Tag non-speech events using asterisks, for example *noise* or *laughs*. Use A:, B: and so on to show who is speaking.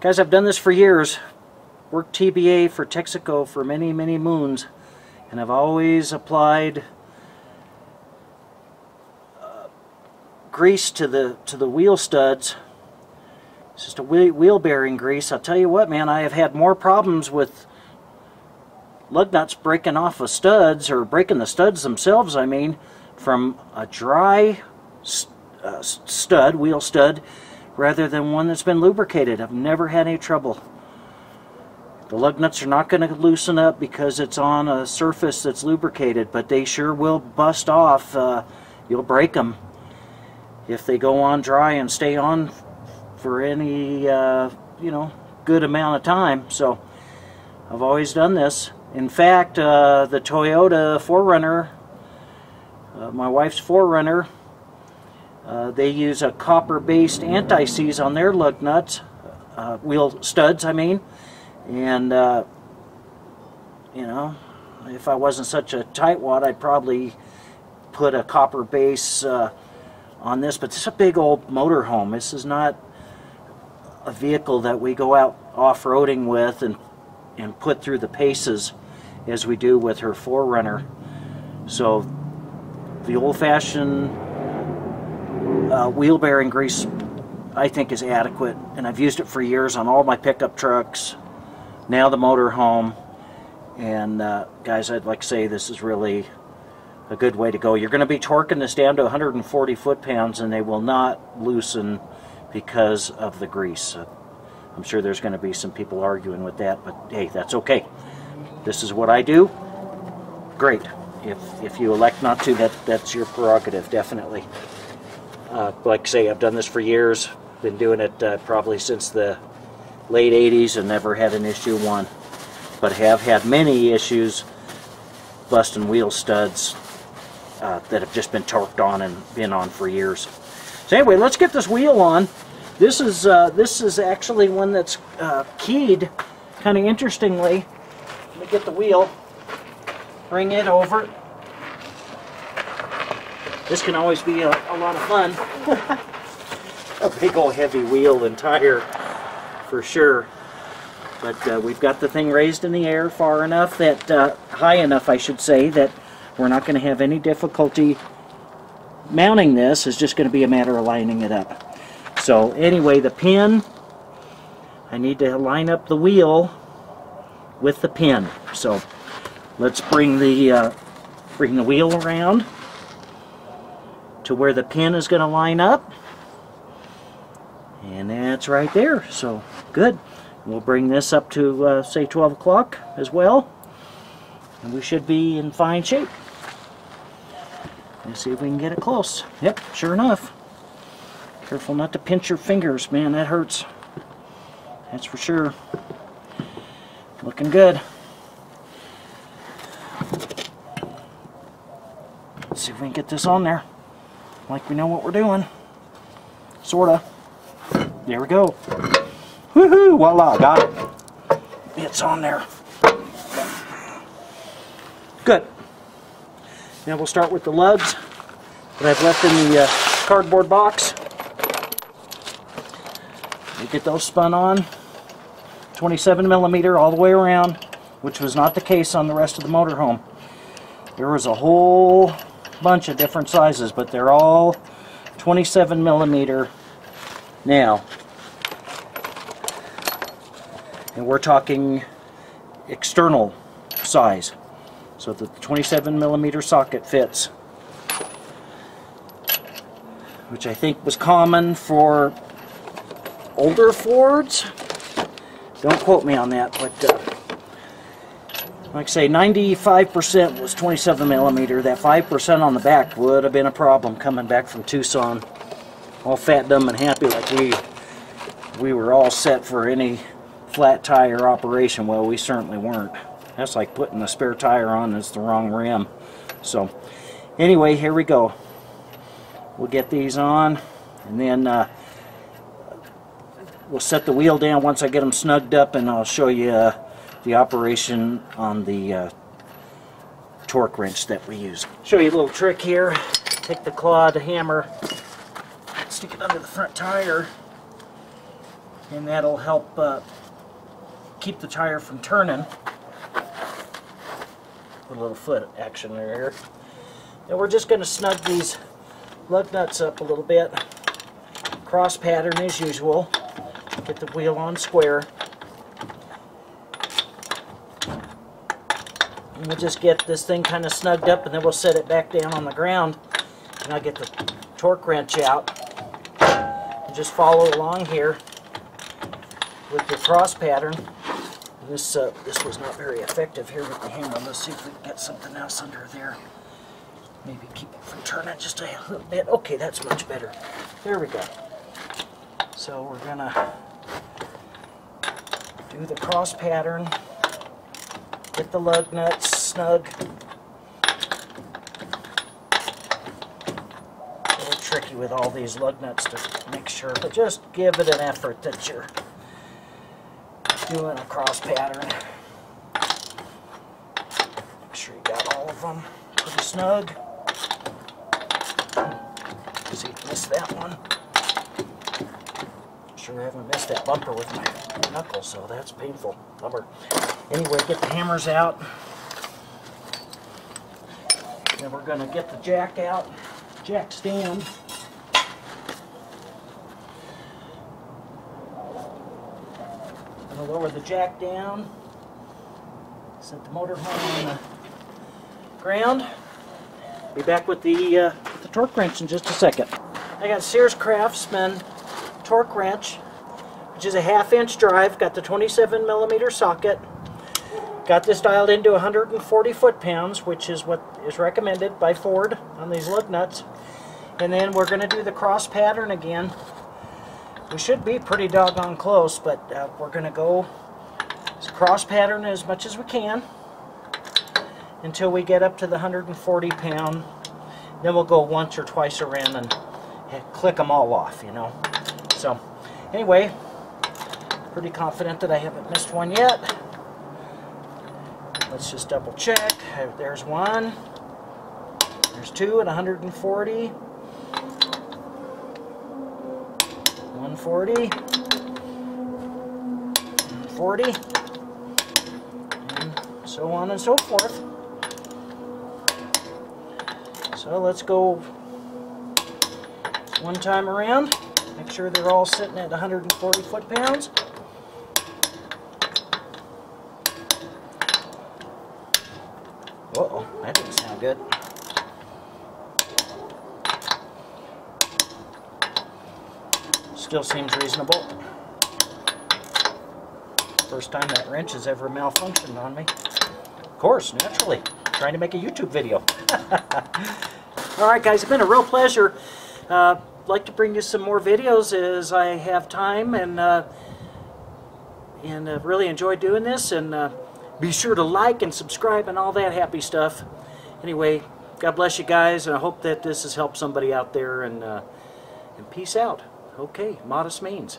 A: Guys, I've done this for years. Worked TBA for Texaco for many, many moons. And I've always applied uh, grease to the to the wheel studs. It's just a wheel bearing grease. I'll tell you what, man, I have had more problems with lug nuts breaking off of studs, or breaking the studs themselves, I mean, from a dry uh, stud, wheel stud, rather than one that's been lubricated. I've never had any trouble. The lug nuts are not going to loosen up because it's on a surface that's lubricated, but they sure will bust off. Uh, you'll break them if they go on dry and stay on for any, uh, you know, good amount of time. So I've always done this. In fact, uh, the Toyota 4Runner, uh, my wife's 4Runner, uh, they use a copper-based anti-seize on their lug nuts, uh, wheel studs, I mean. And, uh, you know, if I wasn't such a tightwad, I'd probably put a copper base uh, on this. But this is a big old motorhome. This is not a vehicle that we go out off-roading with and, and put through the paces as we do with her 4Runner. So the old-fashioned uh, wheel bearing grease I think is adequate and I've used it for years on all my pickup trucks now the motorhome and uh, guys I'd like to say this is really a good way to go. You're going to be torquing this down to 140 foot-pounds and they will not loosen because of the grease. I'm sure there's going to be some people arguing with that but hey that's okay. This is what I do. Great. If if you elect not to that that's your prerogative definitely uh, like I say, I've done this for years. Been doing it uh, probably since the late 80s and never had an issue one. But have had many issues busting wheel studs uh, that have just been torqued on and been on for years. So anyway, let's get this wheel on. This is uh, this is actually one that's uh, keyed kind of interestingly. Let me get the wheel, bring it over, this can always be a, a lot of fun. *laughs* a big old heavy wheel and tire for sure. But uh, we've got the thing raised in the air far enough that, uh, high enough I should say, that we're not going to have any difficulty mounting this. It's just going to be a matter of lining it up. So anyway, the pin, I need to line up the wheel with the pin. So let's bring the, uh, bring the wheel around to where the pin is going to line up. And that's right there. So good. We'll bring this up to uh, say 12 o'clock as well. And we should be in fine shape. Let's see if we can get it close. Yep, sure enough. Careful not to pinch your fingers, man, that hurts. That's for sure. Looking good. Let's see if we can get this on there like we know what we're doing. Sorta. There we go. Woohoo! Voila, got it. It's on there. Good. Now we'll start with the lugs that I've left in the uh, cardboard box. We get those spun on. 27 millimeter all the way around, which was not the case on the rest of the motorhome. There was a whole bunch of different sizes, but they're all 27 millimeter now. And we're talking external size. So the 27 millimeter socket fits. Which I think was common for older Fords. Don't quote me on that, but uh, like I say, 95% was 27 millimeter. That 5% on the back would have been a problem coming back from Tucson. All fat, dumb, and happy like we, we were all set for any flat tire operation. Well, we certainly weren't. That's like putting a spare tire on that's the wrong rim. So, anyway, here we go. We'll get these on, and then uh, we'll set the wheel down once I get them snugged up, and I'll show you uh, the operation on the uh, torque wrench that we use. Show you a little trick here. Take the clawed hammer, stick it under the front tire, and that'll help uh, keep the tire from turning. Put a little foot action there. And we're just going to snug these lug nuts up a little bit. Cross pattern as usual. Get the wheel on square. And we'll just get this thing kind of snugged up and then we'll set it back down on the ground. And I'll get the torque wrench out. And just follow along here with your cross pattern. And this, uh, this was not very effective here with the hammer. Let's see if we can get something else under there. Maybe keep it from turning just a little bit. Okay, that's much better. There we go. So we're gonna do the cross pattern, get the lug nuts snug. A little tricky with all these lug nuts to make sure, but just give it an effort that you're doing a cross pattern. Make sure you got all of them pretty snug. See, missed that one. Sure haven't missed that bumper with my knuckles, so that's painful. Bummer. Anyway, get the hammers out. Then we're going to get the jack out, jack stand. Going to lower the jack down, set the motor home on the ground. Be back with the, uh, with the torque wrench in just a second. I got Sears Craftsman torque wrench, which is a half inch drive, got the 27 millimeter socket. Got this dialed into 140 foot-pounds, which is what is recommended by Ford on these lug nuts. And then we're going to do the cross pattern again. We should be pretty doggone close, but uh, we're going to go cross pattern as much as we can until we get up to the 140 pound. Then we'll go once or twice around and click them all off, you know. So, anyway, pretty confident that I haven't missed one yet. Let's just double check. There's one. There's two at 140. 140. 40. And so on and so forth. So let's go one time around. Make sure they're all sitting at 140 foot-pounds. Uh-oh, that didn't sound good. Still seems reasonable. First time that wrench has ever malfunctioned on me. Of course, naturally. Trying to make a YouTube video. *laughs* Alright guys, it's been a real pleasure. Uh, like to bring you some more videos as I have time and uh, and uh, really enjoy doing this and uh, be sure to like and subscribe and all that happy stuff. Anyway, God bless you guys, and I hope that this has helped somebody out there, and, uh, and peace out. Okay, modest means.